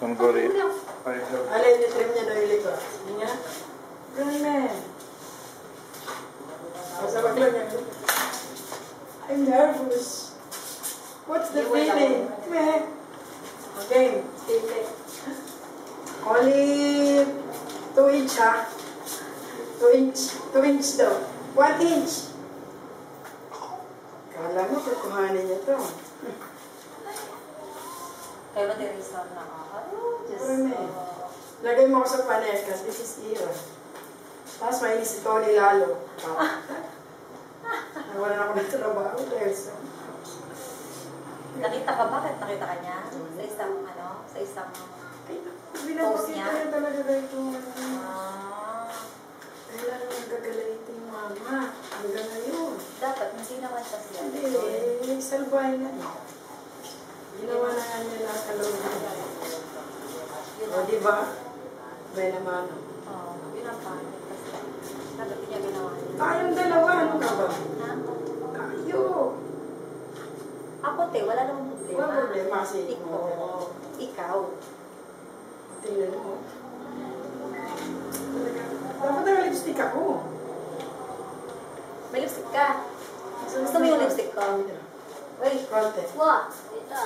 Там говорит. Але не три мне довели то. Меня? Кроме. I was I'm nervous. What's the feeling? Meh. Again, take it. Only two inch, huh? Two inch, two inch daw. One inch. Kala mo, kukuhanin niya to. Kaya ba Teresa na ako? Ano? Marami. ko. Lagay mo ako sa panel kasi this is era. Tapos mainis si Tony lalo. Nawala na ako ng trabaho dahil sa... Nakita ka ba? Nakita ka niya? Sa isang ano? Sa isang... Ay, binabakita niya? niya talaga dahil kung ano. Ah, Kailan mo gagalitin mama? Hanggang ngayon. dapat hindi naman siya siya. Hindi, salbahin na niya. Ginawa na nga niya ng. Yun O, di ba? Yun ang pangit kasi. Dapat niya ginawa niya. Tayong dalawa, ano ka ba? Ha? Tayo. Ako, te, wala namang problema. Walang problema kasi Ikaw. Ikaw. Tingnan mo. Dapat ang lipstick ako. May lipstick ka. Gusto mo yung lipstick ko? Wait. What? Ito.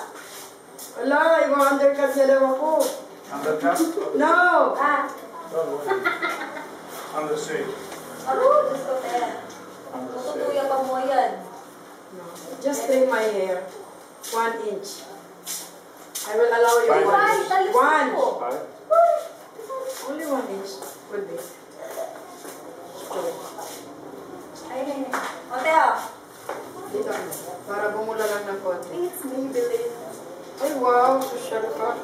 Wala, i-undercut niya daw ako. Undercut? No! Ah. Don't worry. Undershade. Ano? Diyos ko, te. Tututuya pa mo yan. no. Just trim my hair. One inch. I will allow you Five one inch. Talis One! Five? Only one inch will be. Ay, ay, ay. O, te, oh. Dito. Para bumula lang ng konti. It's Maybelline. Wow! Social ka.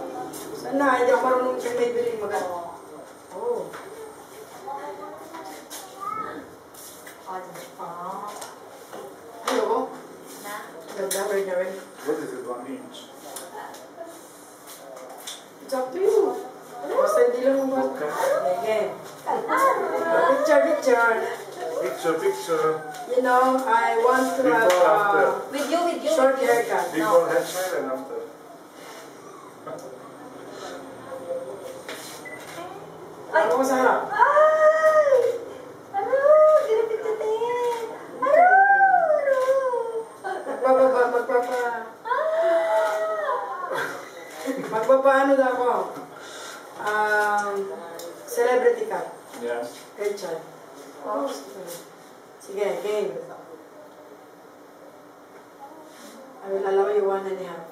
Sana, hindi ako marunong sa Maybelline mag Oh. Oh. Hello? Na? Ganda, red na red. What is it? One inch? It's up to you. Basta hindi lang mo Okay. Picture, picture. Picture, picture. You know, I want to have after. With you, with you. short haircut. Before hairstyle and after. Ay! Ako sa harap. Ay! Ano? Ginapit na tayo. Ano? Ano? Magbababa, magpapa... Ah! Magpapaano daw ako? Um, celebrity cut. Yes. Richard. Oh, sige, game. I will allow you one and a half.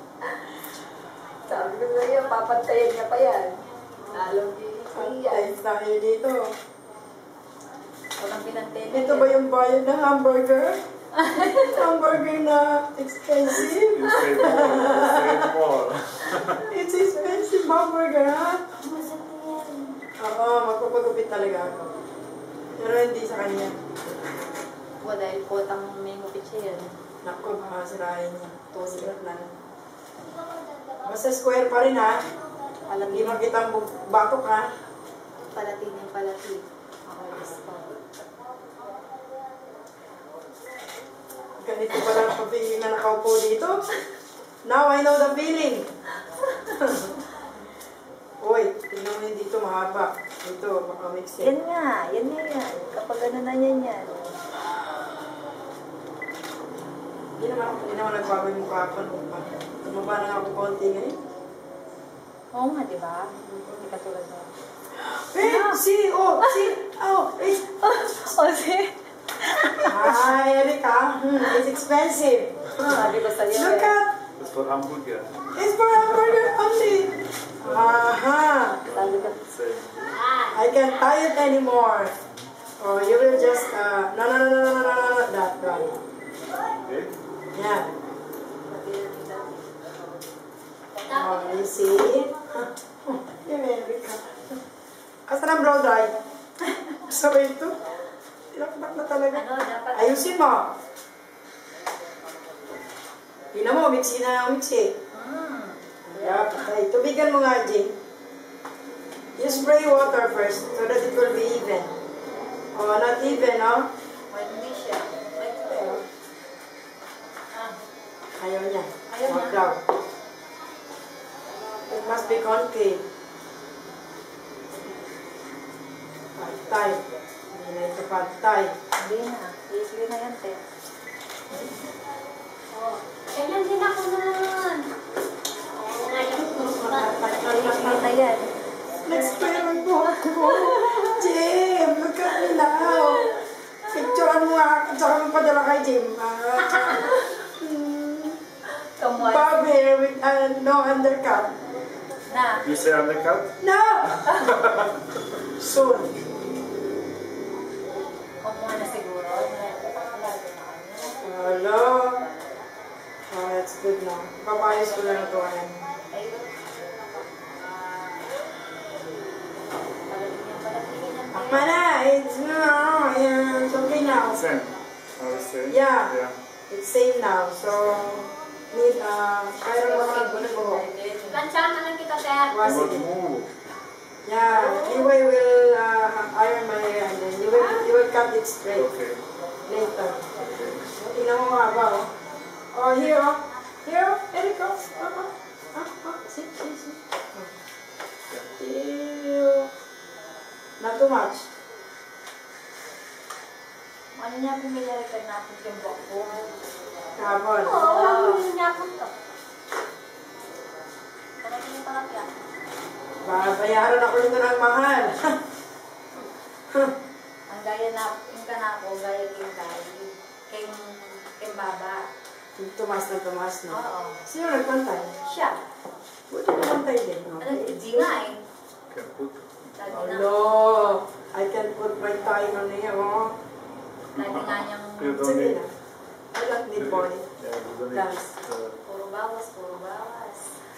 Sabi ko sa iyo, papantayin niya pa yan. Lalong ay, tayo dito. Walang pinantin. Ito ba yung bayad ng hamburger? hamburger na expensive? It's expensive hamburger, ha? Oo, magpapagupit talaga ako. Pero hindi sa kanya. Wala, dahil potang may ngupit siya yan. Naku, baka sirain niya. Tusilat na. Basta square pa rin, ha? Hindi Palatin. makita ang bu- batok, ha? Palatin yung palatin. Diyos ko. Ganito pa lang pag-feeling na nakaupo dito. Now I know the feeling. Uy, tingnan mo yun dito mahaba. Ito, baka mix Yan it. nga, yan nga yan. Kapag ano na yan yan. Hindi naman hindi naman nagbago yung mukha ko. Tumaba na ako konti ngayon. Oo nga, di ba? Hindi ka tulad na. Eh, ah. si, oh, si, oh, eh. Oh, oh, si. Hi, Erika. Hmm, it's expensive. Ah, sabi ko sa'yo. Look eh. at. It's for hamburger. It's for hamburger only. Aha. I can't tired anymore. Or you will just, uh, no, no, no, no, no, no, no, that Nila. Oh, you see? America. Asa na blow dry? Sabay ito. Tinaktak na talaga. Ano. Ayusin mo. Tingnan mo, mixi na ang mixi. Mm. Yeah, patay. Tubigan mo nga, Jay. You spray water first so that it will be even. Oh, not even, no? White hindi Ayaw niya. Ayaw niya. daw. It must be concave. Patay. Hindi na ito patay. hindi na. Easily na yan, te. Oh, ganyan din ako nun. Oo, ngayon. Easily na yan. Let's spray my buhok ko. Jim, look at me now. Picturean mo nga. At saka kay Jim. Ah. Kamuha. Bob with uh, no undercut. Na. You say undercut? No! Soon. Kamuha na siguro. Hello. Oh, that's good now. Papayos ko na na to. Ayan. Ay. Palatingin, palatingin yan, te. Tama na. It's, no, yeah, it's okay now. Same. I was saying. Yeah. Yeah. It's same now. So, uh, kaya na mga bubuhok. Lansyahan na lang kita, sir. You Was it? move. Yeah, anyway, will uh, iron my hair and then you will, you will cut it straight Okay. later. Okay. Tingnan mo nga ba, oh. Oh, here, oh. Here, oh. There it goes. Oh, oh. Ah, ah. See, see, see. Oh. Ew. Not too much. Ano niya pumilarikan natin yung buhok Kapon. Oo, oh, niya ako to. Palatingin, palatingin. Babayaran ako nito ng mahal. Ang gaya na, yung ka na ako, gaya king kay, king, king baba. Tumas na tumas na. Oo. Sino nagpantay? Siya. Buti nagpantay din, no? Ano, di nga eh. Can put. Lagi na, Hello. I can put my tie on here, oh. lagi nga niyang, Sige na. I don't need puro bawas, puro bawas.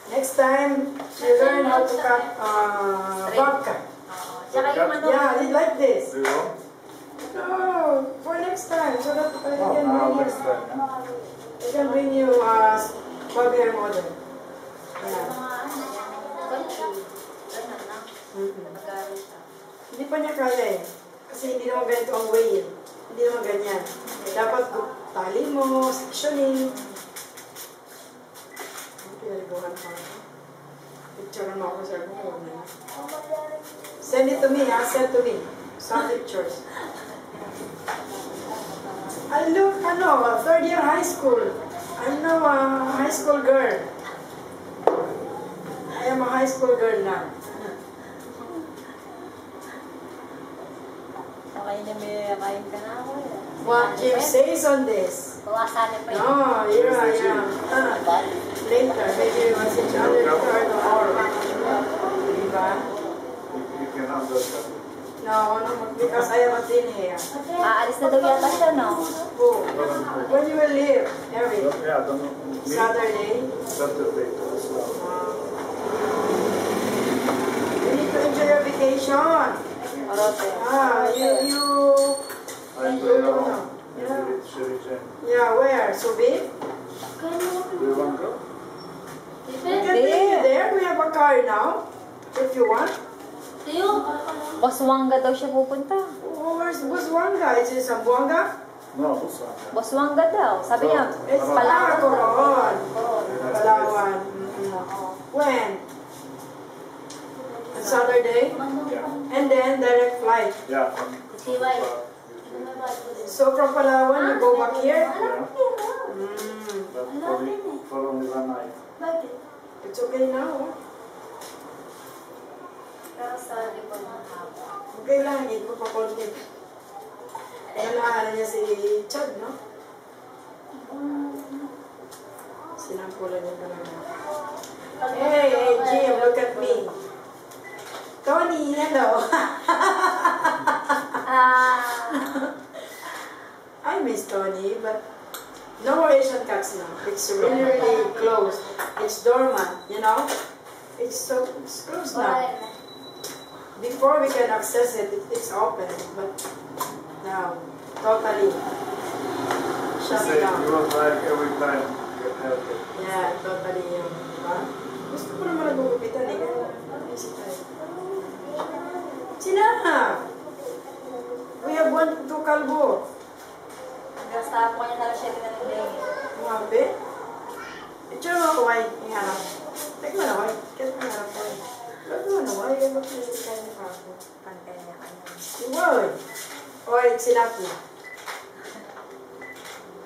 Next time, you learn how to cut uh, vodka. Oo. Tsaka yung ano, Yeah, you like this. No, for next time, so that I Oh, can bring next you, time. yeah? I can bring you uh, hair model. Yeah. Nag-aaral siya. Hindi pa niya kaya eh. Kasi hindi naman ganito ang way. eh. Hindi naman ganyan. Dapat tali mo, sectioning. Ang pinaliguan ko. Picture mo ako sa na. Send it to me, ha? Send to me. Some pictures. I look, ano, third year high school. I'm now a high school girl. I am a high school girl now. Okay na may kain ka na ako eh. What Jim says on this? Bawasan pa yun. No, here I am. Ah, later, maybe once it's under the third or Diba? You, you can undercut. No, no, because I have a thin hair. Aalis na daw yata siya, no? Who? When you will leave? Every Don't- Yeah. Saturday? Saturday as well. Uh, you need to enjoy your vacation. Orote. Ah, you, you, I'm going you, around. yeah. Maybe Sherry Jane. yeah, where? Subic? Do you want to go? We can take you there. We have a car now. If you want. Tiyo. Boswanga daw siya pupunta. Oh, where's Busuanga? Is it Zamboanga? No, Busan. Boswanga daw. Sabi niya, It's Palawan. Palawan. Palawan. Coron. Yes, Palawan. Mhm. When? On Saturday? Yeah. And then direct flight. Yeah. From, from Tiwai. Busan. So from Palawan, you go back here? Yeah. Mm. But for, the, for only one night. It's okay now. oh. Okay lang, hindi ko pa konti. Nalaala niya si Chad, no? Sinangkulan niya talaga. Hey, hey, Jim, look at me. Tony, hello. Tony, but No more Asian cats now. It's really, really closed. It's dormant, you know? It's so, it's closed now. Before we can access it, it- it's open, but now, totally shut said down. you was like every time you get healthy. Yeah, totally yun.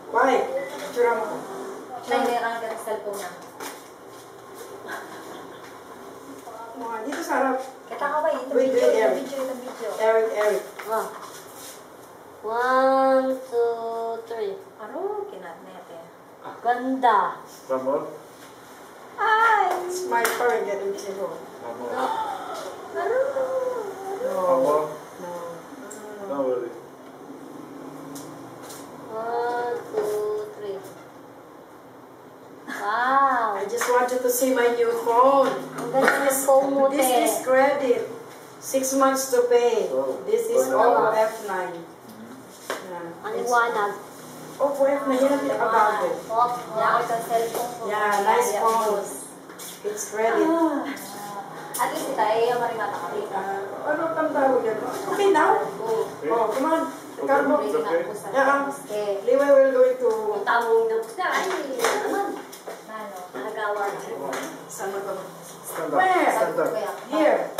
Wai, itsura mo ko. Hindi lang ka ng cellphone na. Mga dito sa harap. Kita ka ba? Ito Wait, video, wait, ito Eric. video, ito video. Eric, Eric. Wow. One, two, three. Aro, kinatnet eh. Ganda. More? Ay! It's my turn getting zero. One more. see my new phone. phone this is credit. Six months to pay. Oh. This is all F9. Yeah, Only one Oh, about it. Yeah, yeah nice phone. It's credit. Ah. At least ito ay marimata ka rin. Ano pang? Okay now? Oh, oh come on. Carbo. Okay. Yeah, ah. okay. Leeway will go into... Ang tawag na. Ay, naman. Saan ba ba? Stand up. Where? Stand up. Here.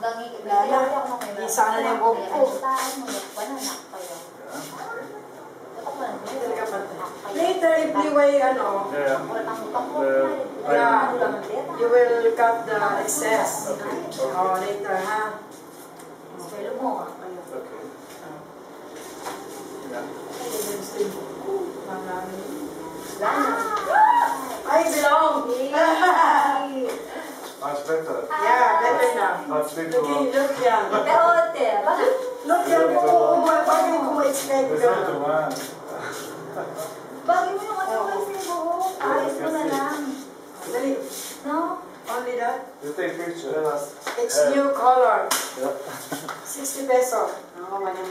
Lala, Kaya ako nung may isa na yung anak kayo. Later, if Liway, ano, Yeah. Yeah. You will cut the excess. Oh, later, ha? Swelo mo. Okay. Yeah. Ay, 됐다. 야, 됐다. 아, 집에 그 여기야. 배웠대. 너야 뭐 뭐야 빨리 뭐해 지내 그래. 동안. 빨리 뭐 어떻게 쓰고 아 있으면은. 네. No. Only that. You take picture. It's new color. Yeah. 60 peso. No, my name.